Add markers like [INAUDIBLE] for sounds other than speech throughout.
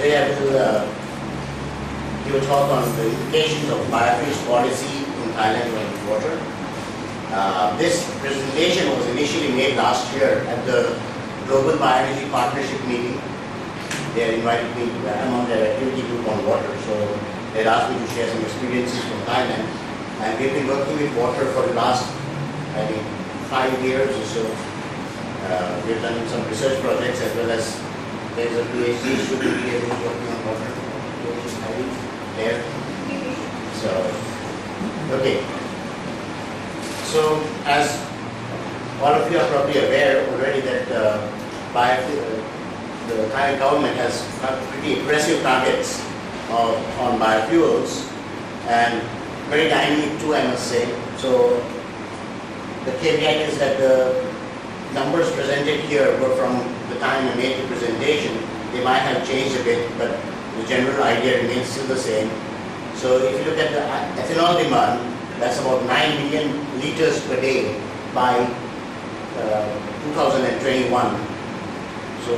will uh, give a talk on the implications of biofuels policy in Thailand on water. Uh, this presentation was initially made last year at the Global Bioenergy Partnership meeting. They invited me, I'm on their activity group on water, so they asked me to share some experiences from Thailand. And we've been working with water for the last, I think, five years or so. Uh, we've done some research projects as well as there's a PhD here who's working on water there. So, okay. So, as all of you are probably aware already that uh, by the Thai government has pretty aggressive targets of, on biofuels and very dynamic too, I must say. So, the caveat is that the numbers presented here were from the time I made the presentation. They might have changed a bit, but the general idea remains still the same. So if you look at the ethanol demand, that's about 9 million liters per day by uh, 2021. So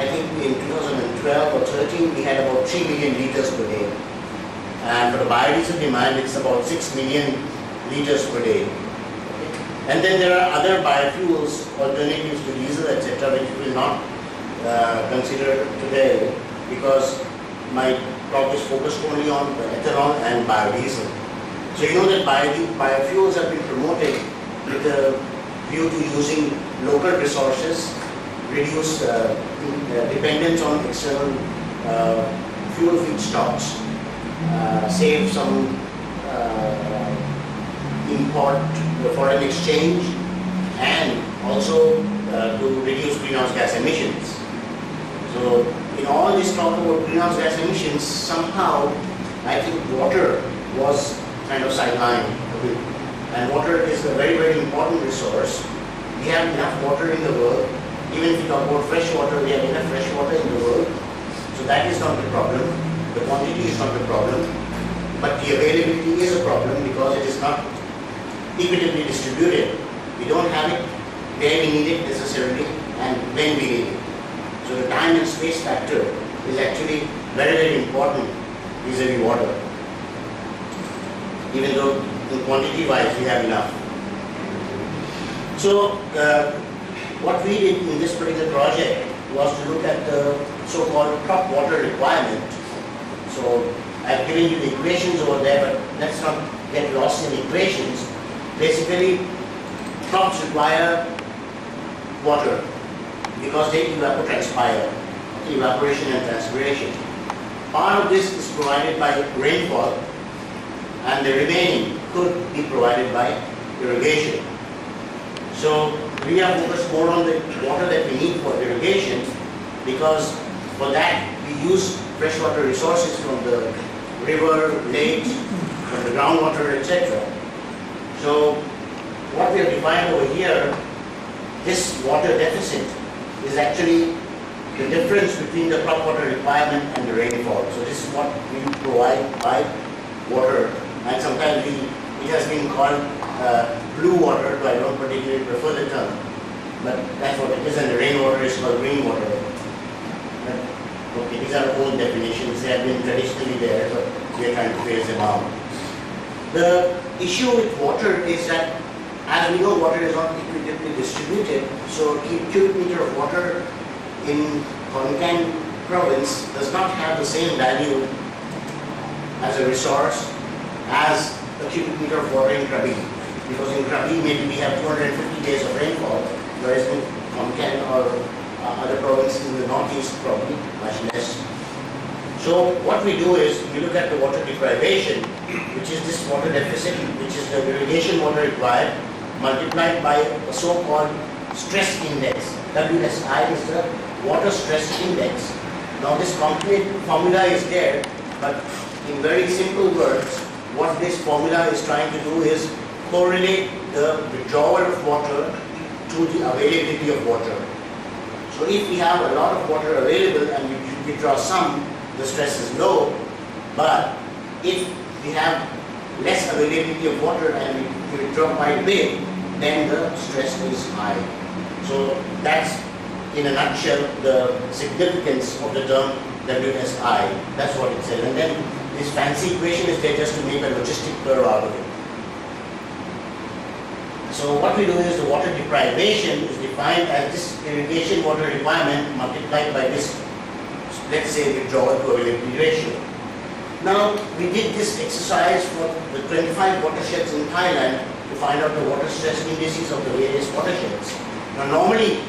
I think in 2012 or 13 we had about 3 million liters per day. And for the biodiesel demand it's about 6 million liters per day. And then there are other biofuels, alternatives to diesel, etc., which we will not uh, consider today because my talk is focused only on ethanol and biodiesel. So you know that biofuels have been promoted with a view to using local resources, reduce uh, uh, dependence on external uh, fuel feedstocks, uh, save some uh, import, the foreign exchange, and also uh, to reduce greenhouse gas emissions. So in all this talk about greenhouse gas emissions, somehow I think water was kind of sidelined a bit. And water is a very, very important resource. We have enough water in the world. Even if you talk about fresh water, we have enough fresh water in the world. So that is not the problem. The quantity is not the problem. But the availability is a problem because it is not equitably distributed. We don't have it where we need it necessarily and when we need it. So the time and space factor is actually very, very important vis-a-vis water. Even though in quantity wise we have enough. So uh, what we did in this particular project was to look at the so-called crop water requirement. So I've given you the equations over there, but let's not get lost in equations. Basically, crops require water because they evapotranspire, evaporation and transpiration. Part of this is provided by rainfall and the remaining could be provided by irrigation. So we have focused more on the water that we need for irrigation because for that we use freshwater resources from the river, lakes, from the groundwater, etc. So what we have defined over here, this water deficit is actually the difference between the crop water requirement and the rainfall. So this is what we provide by water. And sometimes we, it has been called uh, blue water, but I don't particularly prefer the term. But that's what it is, and the rainwater is called green water. But, okay, these are old definitions. They have been traditionally there, but we are trying to phase them out. The issue with water is that as we know, water is not equitably distributed, so a cubic meter of water in Khon Kaen province does not have the same value as a resource as a cubic meter of water in Krabi. Because in Krabi, maybe we have 250 days of rainfall, whereas in Khon Kaen or uh, other provinces in the northeast, probably much less. So what we do is, we look at the water deprivation, which is this water deficit, which is the irrigation water required multiplied by a so-called stress index. WSI is the water stress index. Now this complete formula is there, but in very simple words, what this formula is trying to do is correlate the withdrawal of water to the availability of water. So if we have a lot of water available and we withdraw some, the stress is low, but if we have less availability of water and we withdraw quite big, then the stress is high. So that's in a nutshell the significance of the term WSI. That's what it says. And then this fancy equation is there just to make a logistic curve out of it. So what we do is the water deprivation is defined as this irrigation water requirement multiplied by this, let's say, we withdrawal to availability ratio. Now, we did this exercise for the 25 watersheds in Thailand to find out the water stress indices of the various watersheds. Now, normally,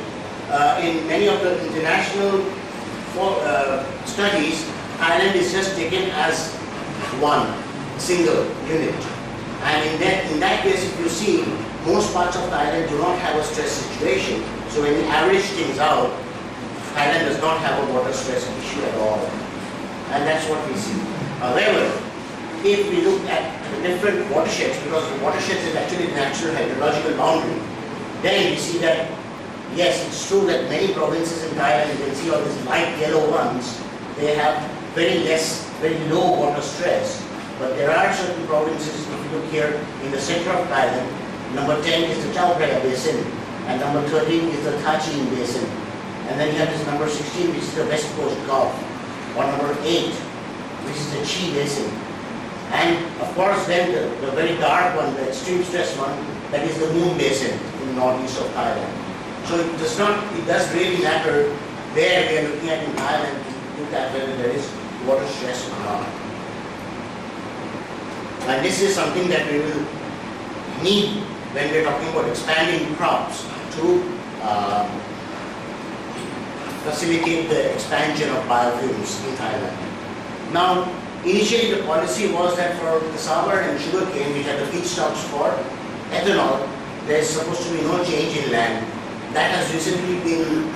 uh, in many of the international for, uh, studies, Thailand is just taken as one single unit. And in that, in that case, if you see, most parts of Thailand do not have a stress situation. So when you average things out, Thailand does not have a water stress issue at all. And that's what we see. However, if we look at the different watersheds, because the watersheds is actually natural hydrological boundary, then we see that, yes, it's true that many provinces in Thailand, you can see all these light yellow ones, they have very less, very low water stress. But there are certain provinces, if you look here in the center of Thailand, Number 10 is the Chao Phraya Basin, and number 13 is the Tha Chin Basin. And then you have this number 16, which is the West Coast Gulf, or number 8, which is the Chi Basin. And of course, then the, the very dark one, the extreme stress one, that is the Mun Basin in the northeast of Thailand. So it does not, it does really matter where we are looking at in Thailand to look at whether there is water stress or not. And this is something that we will need when we're talking about expanding crops to uh, facilitate the expansion of biofuels in Thailand. Now, initially the policy was that for cassava and sugarcane, which are the feedstocks for ethanol, there is supposed to be no change in land. That has recently been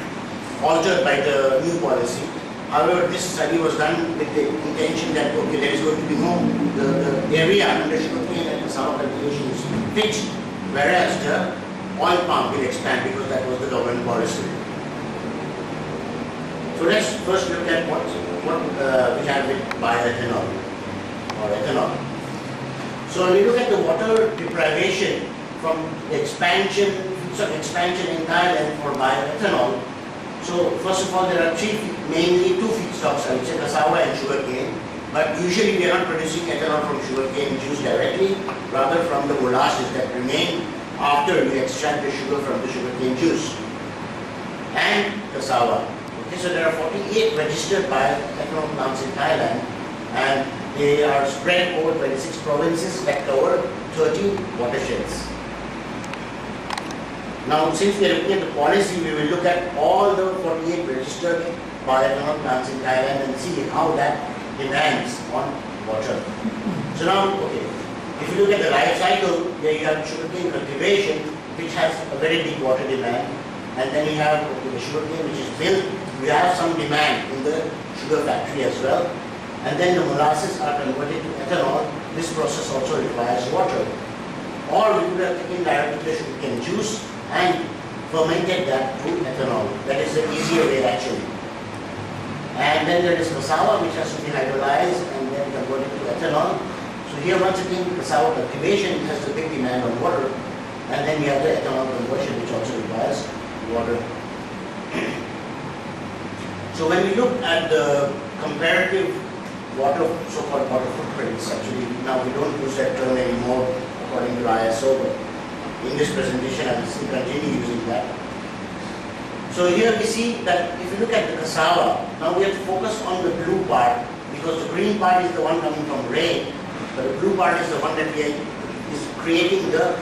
altered by the new policy. However, this study was done with the intention that, okay, there is going to be no, the, the area under sugarcane and cassava cultivation is fixed whereas the oil palm will expand because that was the government policy. So let's first look at what, what uh, we have with bioethanol or ethanol. So when we look at the water deprivation from expansion, so expansion in Thailand for bioethanol, so first of all there are three, mainly two feedstocks, I would say cassava and sugarcane. But usually we are not producing ethanol from sugarcane juice directly, rather from the molasses that remain after we extract the sugar from the sugarcane juice. And cassava. Okay, so there are 48 registered bioethanol plants in Thailand and they are spread over 26 provinces that cover 30 watersheds. Now, since we are looking at the policy, we will look at all the 48 registered bioethanol plants in Thailand and see how that demands on water. So now, okay, if you look at the life cycle, there you have sugarcane cultivation, which has a very big water demand, and then you have okay, the sugarcane which is built, we have some demand in the sugar factory as well, and then the molasses are converted to ethanol. This process also requires water. Or we could have taken directly the sugarcane juice and fermented that to ethanol. That is the easier way actually. And then there is cassava which has to be hydrolyzed and then converted to ethanol. So here once again cassava cultivation has a big demand on water and then we have the ethanol conversion which also requires water. [CLEARS THROAT] so when we look at the comparative water, so-called water footprints, actually now we don't use that term anymore according to ISO, but in this presentation I will still continue using that. So here we see that if you look at the cassava, now we have to focus on the blue part because the green part is the one coming from rain, but the blue part is the one that we are, is creating the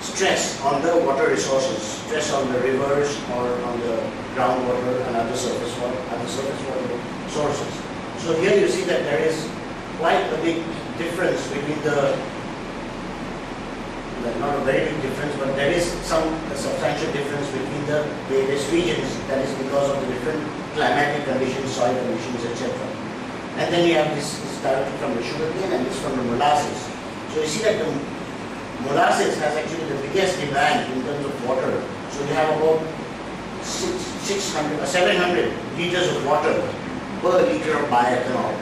stress on the water resources, stress on the rivers or on the groundwater and other surface water, other surface water sources. So here you see that there is quite a big difference between the not a very big difference, but there is some substantial difference between the various regions. That is because of the different climatic conditions, soil conditions, etc. And then you have this, this directly from the sugarcane and this from the molasses. So you see that the molasses has actually the biggest demand in terms of water. So you have about six, 600, uh, 700 liters of water per liter of bioethanol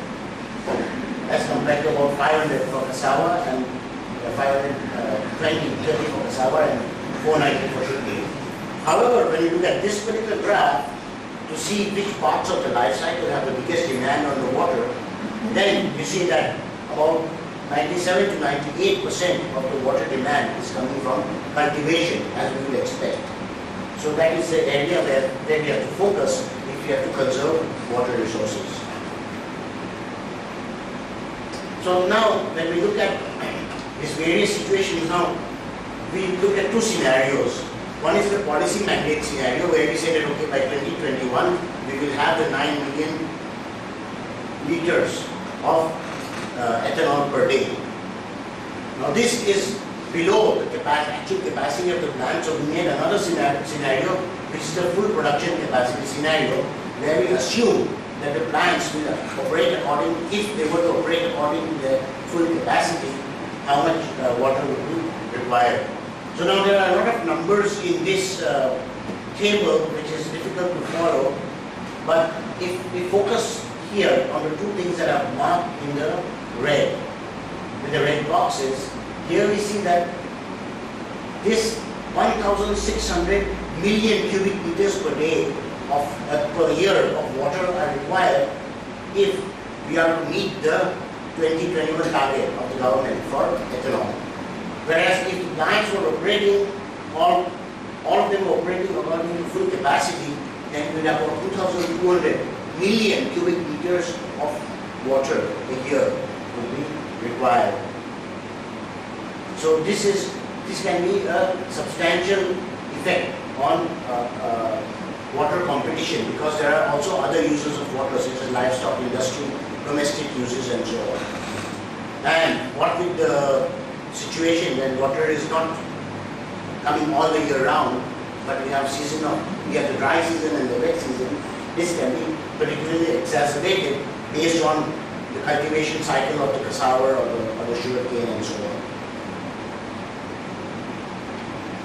as compared to about 500 for cassava and 520 30 for cassava and 490 for sugarcane. However, when you look at this particular graph, to see which parts of the life cycle have the biggest demand on the water, then you see that about 97 to 98 percent of the water demand is coming from cultivation, as we would expect. So that is the area where, where we have to focus if we have to conserve water resources. So now, when we look at these various situations now, we look at two scenarios. One is the policy mandate scenario where we say that okay by 2021 we will have the 9 million liters of uh, ethanol per day. Now this is below the capacity, actual capacity of the plant. So we made another scenario which is the full production capacity scenario where we assume that the plants will operate according, if they were to operate according to their full capacity, how much uh, water would be required. So now there are a lot of numbers in this uh, table which is difficult to follow, but if we focus here on the two things that are marked in the red, with the red boxes, here we see that this 1,600 million cubic meters per day of uh, per year of water are required if we are to meet the 2021 target of the government for ethanol. Whereas if the plants were operating, all, all of them were operating according to full capacity, then we would have about 2,200 million cubic meters of water a year required. So this is this can be a substantial effect on uh, uh, water competition because there are also other uses of water such as livestock industry, domestic uses and so on. And what with the situation when water is not coming all the year round, but we have season of, we have the dry season and the wet season, this can be particularly exacerbated based on the cultivation cycle of the cassava or the, or the sugar cane and so on.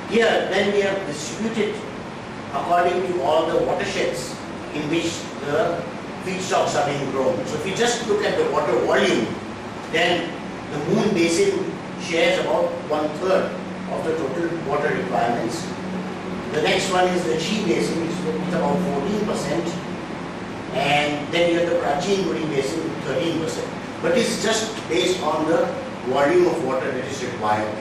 Here, then we have distributed according to all the watersheds in which the feedstocks are being grown. So if you just look at the water volume, then the Mun Basin shares about one third of the total water requirements. The next one is the Chi Basin, which is about 14 percent, and then you have the Prachin Buri Basin, 13 percent. But this is just based on the volume of water that is required.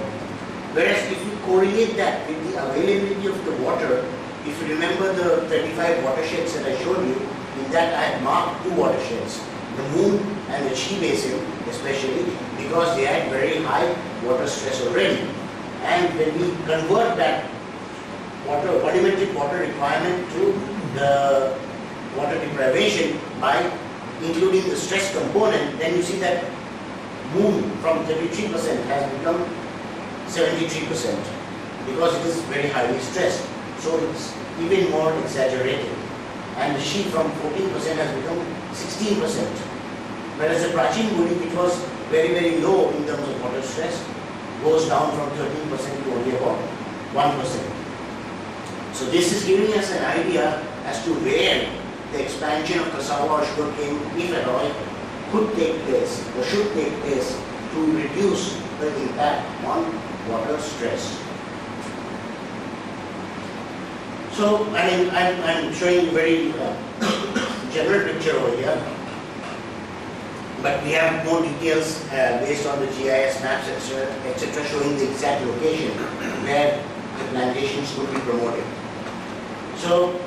Whereas if you correlate that with the availability of the water if you remember the 35 watersheds that I showed you, in that I had marked two watersheds, the Mun and the Chi Basin especially, because they had very high water stress already. And when we convert that water, volumetric water requirement to the water deprivation by including the stress component, then you see that Mun from 33% has become 73% because it is very highly stressed. So it's even more exaggerated. And the Chi from 14% has become 16%. Whereas the Prachin Buri, which was very, very low in terms of water stress, goes down from 13% to only about 1%. So this is giving us an idea as to where the expansion of cassava or if at all, could take place or should take place to reduce the impact on water stress. So, I mean, I'm, I'm showing a very uh, general picture over here. But we have more details uh, based on the GIS maps, etc., showing the exact location where the plantations could be promoted. So,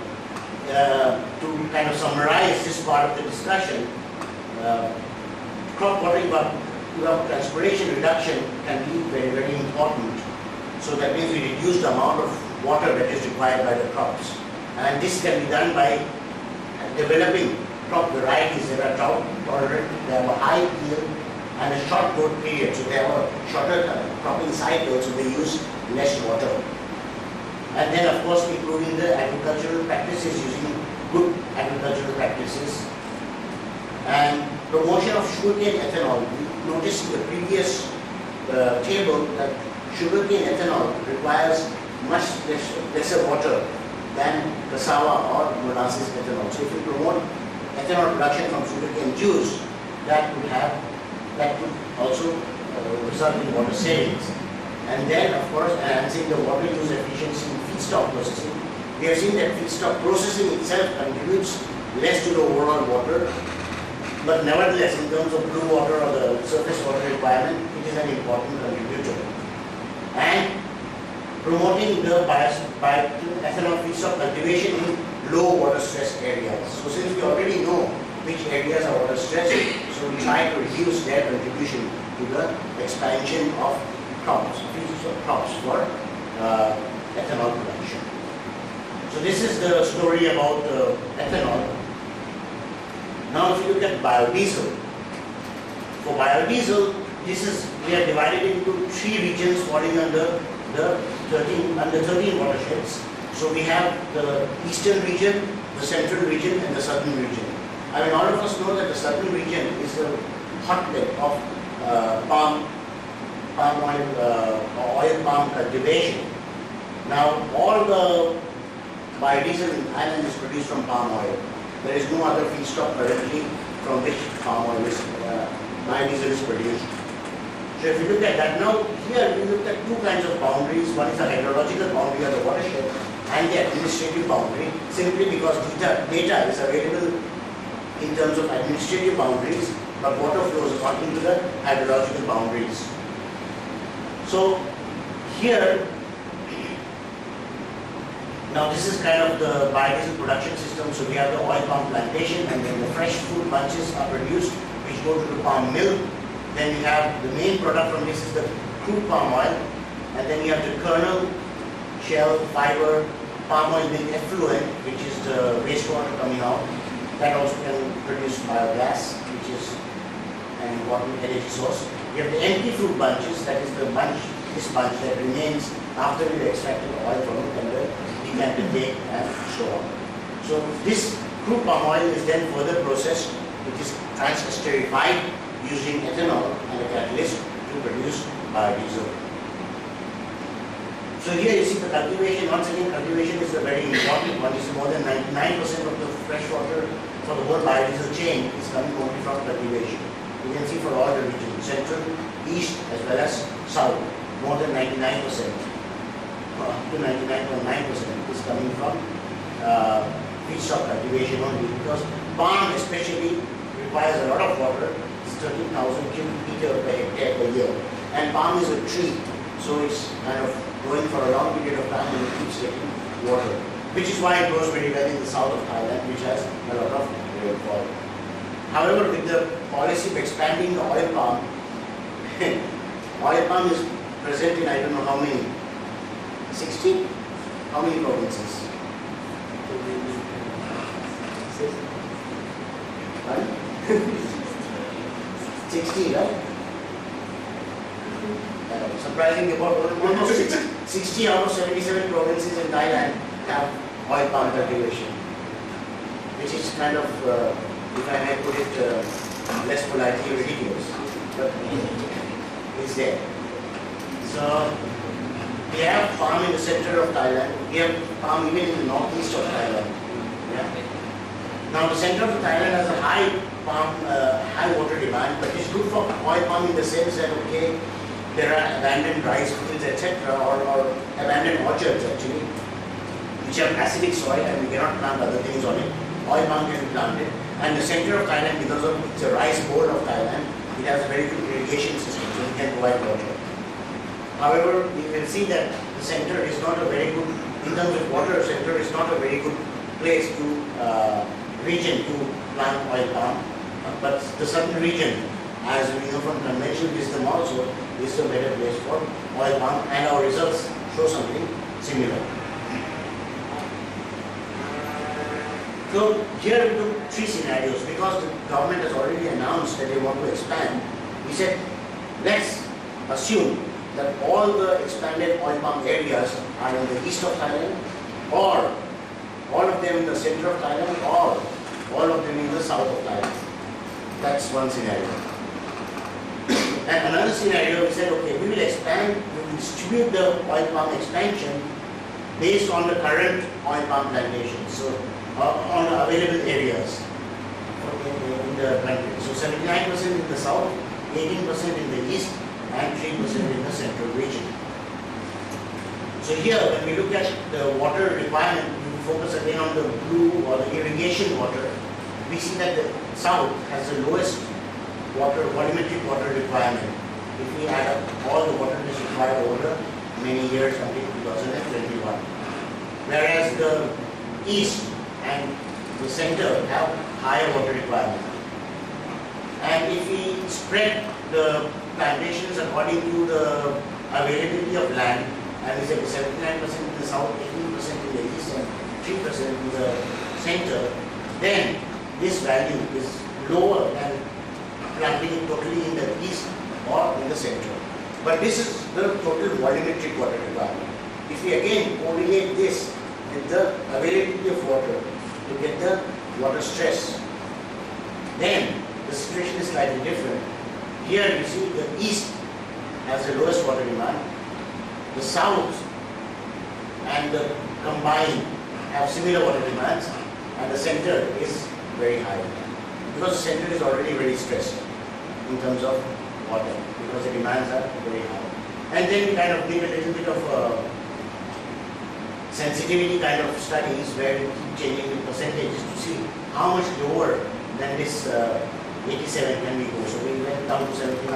to kind of summarize this part of the discussion, uh, crop watering, but transpiration reduction can be very, very important. So that means we reduce the amount of water that is required by the crops. And this can be done by developing crop varieties that are drought tolerant, they have a high yield and a short growth period. So they have a shorter cropping cycle, so they use less water. And then of course including the agricultural practices using good agricultural practices. And promotion of sugarcane ethanol. We noticed in the previous uh, table that sugarcane ethanol requires much less, lesser water than cassava or molasses ethanol. So if you promote ethanol production from sugarcane juice, that would have, that would also uh, result in water savings. And then, of course, enhancing the water use efficiency in feedstock processing, we have seen that feedstock processing itself contributes less to the overall water, but nevertheless, in terms of blue water or the surface water requirement, it is an important contributor. And promoting the bioethanol feedstock cultivation in low water stress areas. So since we already know which areas are water stressed, so we try to reduce their contribution to the expansion of crops, feedstock crops for uh, ethanol production. So this is the story about uh, ethanol. Now if you look at biodiesel, for biodiesel, this is, we are divided into three regions falling under the 13, under 13 watersheds. So we have the eastern region, the central region and the southern region. I mean all of us know that the southern region is the hotbed of uh, palm, palm oil, uh, oil palm cultivation. Now all the biodiesel in Thailand is produced from palm oil. There is no other feedstock currently from which palm oil is, uh, biodiesel is produced. So if you look at that, now here we look at two kinds of boundaries. One is the hydrological boundary of the watershed and the administrative boundary simply because data, data is available in terms of administrative boundaries but water flows according to the hydrological boundaries. So here now this is kind of the biodiesel production system. So we have the oil palm plantation and then the fresh fruit bunches are produced which go to the palm mill. Then we have the main product from this is the crude palm oil and then you have the kernel, shell, fiber, palm oil being effluent which is the wastewater coming out. That also can produce biogas which is an important energy source. We have the empty fruit bunches that is the bunch, this bunch that remains after we extracted oil from it and the decanter cake and so on. So this crude palm oil is then further processed, which is trans-esterified using ethanol and a catalyst to produce biodiesel. So here you see the cultivation, once again cultivation is a very important one, it's more than 99% of the fresh water for the whole biodiesel chain is coming only from cultivation. You can see for all the regions, central, east as well as south, more than 99% up to 99.9% is coming from uh, feedstock cultivation only because palm especially requires a lot of water, it's 13,000 cubic meter per hectare per year. And palm is a tree, so it's kind of growing for a long period of time and it keeps taking water. Which is why it grows very well in the south of Thailand, which has a lot of rainfall. However, with the policy of expanding the oil palm, [LAUGHS] oil palm is present in I don't know how many 60? How many provinces? Right? [LAUGHS] 60, right? Uh, surprisingly, about almost 60 out of 77 provinces in Thailand have oil palm cultivation, which is kind of, uh, if I may put it uh, less politely, ridiculous, but it's there. So, we have palm in the center of Thailand. We have palm even in the northeast of Thailand. Yeah. Now the center of Thailand has a high palm, uh, high water demand, but it's good for oil palm in the sense that okay, there are abandoned rice fields, etc., or, or abandoned orchards actually, which have acidic soil and we cannot plant other things on it. Oil palm can be planted. And the center of Thailand, because of it's a rice bowl of Thailand, it has very good irrigation system, so it can provide water. However, you can see that the center is not a very good, in terms of water, center is not a very good place to, uh, region to plant oil palm. But the southern region, as we know from conventional wisdom also, is a better place for oil palm and our results show something similar. So here we took three scenarios because the government has already announced that they want to expand. We said, let's assume that all the expanded oil palm areas are in the east of Thailand or all of them in the center of Thailand or all of them in the south of Thailand. That's one scenario. and another scenario, we said, okay, we will expand, we will distribute the oil palm expansion based on the current oil palm plantations, so on available areas in the country. So 79% in the south, 18% in the east, and 3% in the central region. So here, when we look at the water requirement, we focus again on the blue or the irrigation water, we see that the south has the lowest water, volumetric water requirement. If we add up all the water that is required over many years until 2021. Whereas the east and the center have higher water requirement. And if we spread the plantations according to the availability of land, and we say 79% in the south, 18% in the east, and 3% in the center, then this value is lower than planting it totally in the east or in the center. But this is the total volumetric water requirement. If we again correlate this with the availability of water to get the water stress, then the situation is slightly different. Here you see the east has the lowest water demand, the south and the combined have similar water demands, and the center is very high. Because the center is already very stressed in terms of water, because the demands are very high. And then we kind of did a little bit of uh, sensitivity kind of studies where we keep changing the percentages to see how much lower than this uh, 87 can we go. So we went down to 79,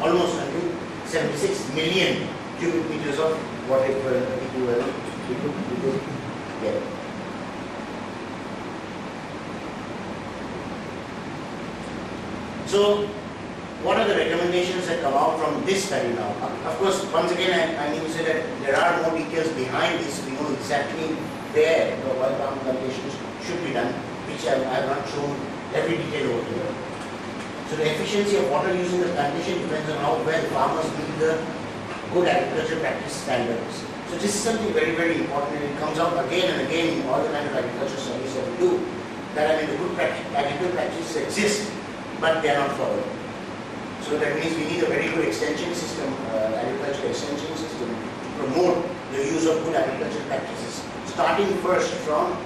almost until 76 million cubic meters of water equivalent we. So, what are the recommendations that come out from this study now? Of course, once again, I, I need to say that there are more details behind this. We know exactly where the oil palm plantations should be done, which I, have not shown every detail over here. So the efficiency of water use in the plantation depends on how well farmers meet the good agriculture practice standards. So this is something very, very important and it comes out again and again in all the kind of agriculture studies that we do. That I mean the good agricultural practices exist, but they are not followed. So that means we need a very good extension system, uh, agricultural extension system to promote the use of good agricultural practices, starting first from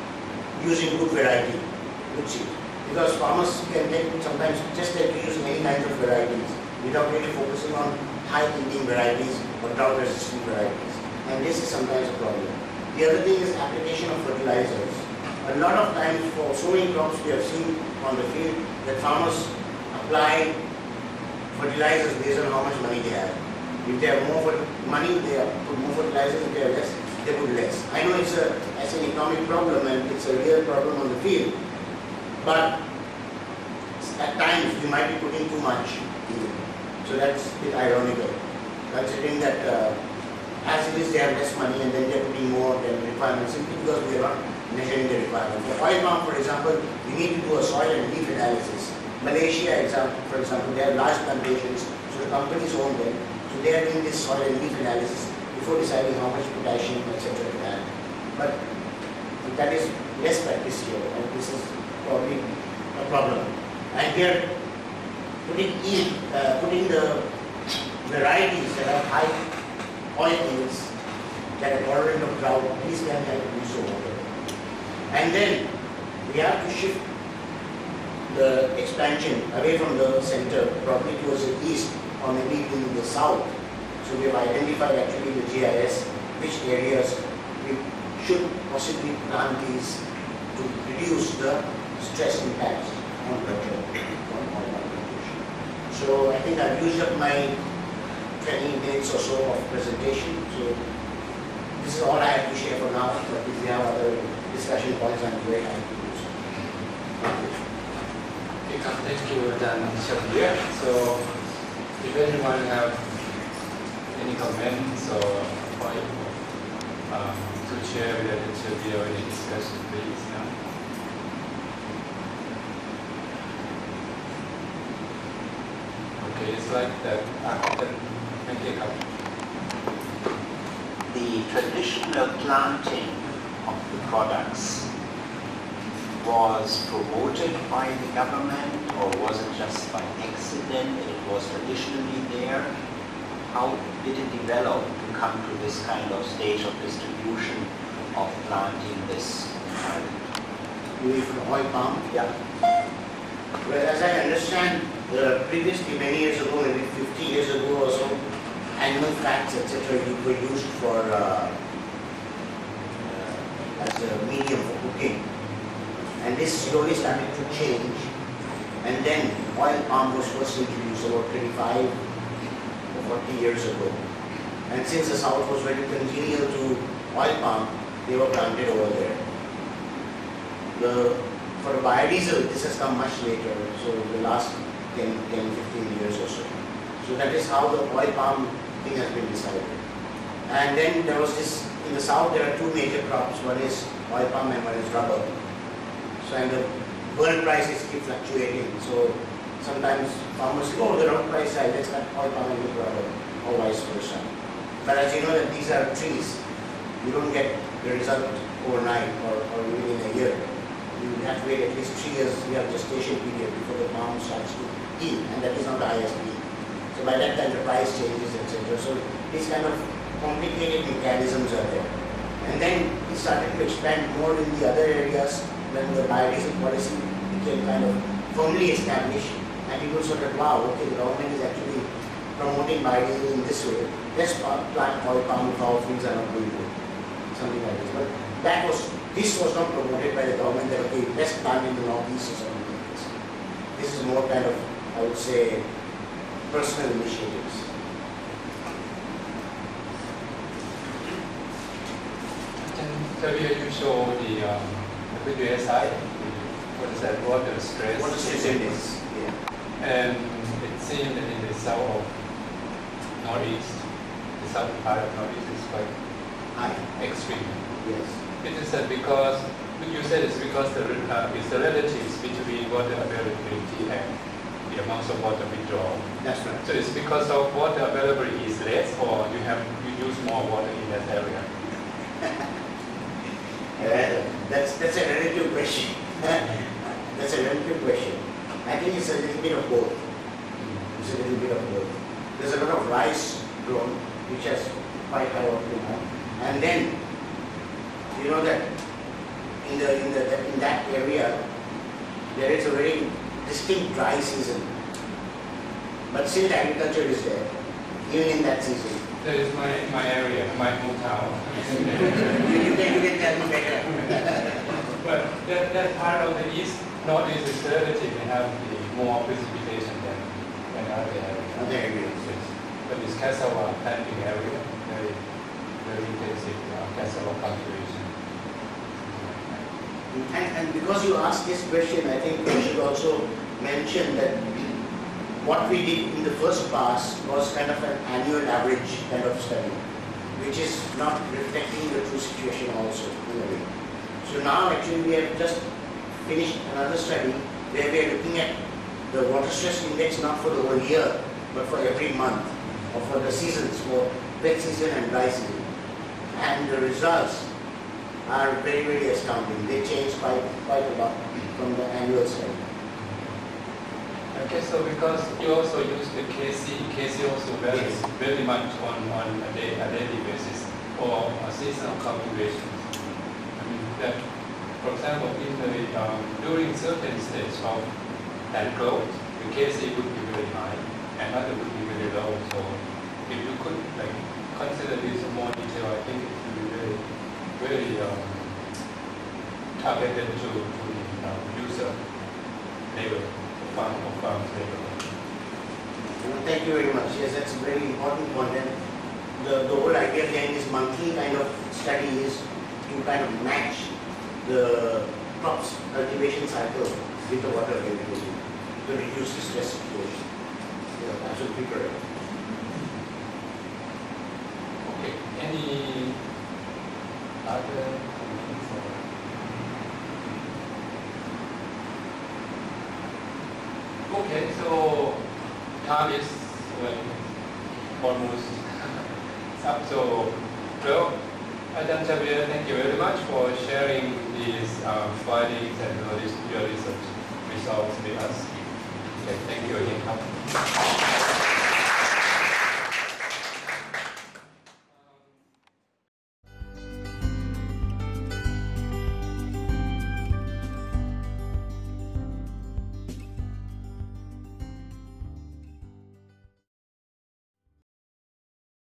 using good variety, good seed. Because farmers can take sometimes just take to use many kinds of varieties without really focusing on high yielding varieties or drought resistant varieties. And this is sometimes a problem. The other thing is application of fertilizers. A lot of times for sowing crops we have seen on the field that farmers apply fertilizers based on how much money they have. If they have more money, they put more fertilizers. If they have less, they put less. I know it's, a, it's an economic problem and it's a real problem on the field. But at times you might be putting too much. So that's a bit ironical, considering that uh, as it is they have less money and then they're putting more than the requirements simply because we are not measuring the requirement. The oil palm, for example, we need to do a soil and leaf analysis. Malaysia, example, for example, they have large plantations, so the companies own them. So they are doing this soil and leaf analysis before deciding how much potassium, etc. to add. But that is less practice here, and this is probably a problem. And here, putting in, uh, putting the varieties that have high oil yields, that are tolerant of drought, these can help reduce the water. And then we have to shift the expansion away from the center, probably towards the east or maybe in the south. So we have identified actually the GIS which areas we should possibly plant these to reduce the stress impacts on water. So I think I've used up my 20 minutes or so of presentation. So this is all I have to share for now. But if you have other discussion points, I'm very happy you, Dan Shabbir. So if anyone have any comments or point um, to share related to or any discussion, please. Yeah. Okay, it's like that. The traditional planting of the products was promoted by the government or was it just by accident that it was traditionally there? How did it develop to come to this kind of stage of distribution of planting this? With oil palm. Yeah. Well, as I understand, the previously many years ago, maybe 50 years ago or so, animal fats, etc., were used for uh, uh, as a medium for cooking. And this slowly started to change. And then oil palm was first introduced about 35 or 40 years ago. And since the south was very congenial to oil palm, they were planted over there. The, for biodiesel, this has come much later, so the last 10, 10 15 years or so. So that is how the oil palm thing has been decided. And then there was this, in the south there are two major crops, one is oil palm and one is rubber. So and the world prices keep fluctuating, so sometimes farmers say, oh the wrong price let's cut oil palm make rubber, or vice versa. But as you know that these are trees, you don't get the result overnight or, or even in a year. You have to wait at least three years, you have gestation period before the palm starts to heal, and that is not the yield. So by that time the price changes, etc. So these kind of complicated mechanisms are there. And then it started to expand more in the other areas when the biodiesel policy became kind of firmly established and people sort of, wow, okay, the government is actually promoting biodiesel in this way. Let's plant oil palm if fields are not going good. Something like this. But that was, this was not promoted by the government that, okay, let's plant in the northeast or something like this. This is more kind of, I would say, personal initiatives. Earlier you show the um, WSI, what is that, water stress. Index. Yeah. And it seems that in the south of northeast, the southern part of northeast is quite High. extreme. Yes. It is that because, you said it's because the, uh, it's the relatives between water availability and the amount of water withdrawal. That's right. So it's because of water availability is less or you have, you use more water in that area? [LAUGHS] Uh, that's, that's a relative question. [LAUGHS] that's a relative question. I think it's a little bit of both. It's a little bit of both. There's a lot of rice grown, which has quite high optimum. And then, you know that in the, in the, in that area, there is a very distinct dry season. But still agriculture is there, even in that season. That is my, my area, my hometown. You, you can, you can tell me better. But that, that part of the east, northeast is relatively have the more precipitation than, than other areas. Other areas. Yes. But it's cassava planting area, very, very intensive uh, cassava cultivation. And, and because you asked this question, I think we should also mention that what we did in the first pass was kind of an annual average kind of study, which is not reflecting the true situation also in a way. So now actually we have just finished another study where we are looking at the water stress index not for the whole year, but for every month or for the seasons, for wet season and dry season. And the results are very, very astounding. They change quite, quite a lot from the annual study. Okay, so because you also use the KC, KC also varies Yes. very much on, on a, day, a daily basis or a seasonal cultivation. I mean, that, for example, in the, um, during certain stages of plant growth, the KC would be very high and other would be very low. So if you could like consider this in more detail, I think it would be very, very um, targeted to, to the um, user labor, labor. Thank you very much. Yes, that's a very important point. The, the whole idea behind this monthly kind of study is to kind of match the crops cultivation cycle with the water availability to reduce the stress situation. Yeah, absolutely correct. Okay, any other comments or? Okay, so time is well, almost up. So, well, Ajahn Shabbir, thank you very much for sharing these um, findings and your research results with us. Okay, thank you again.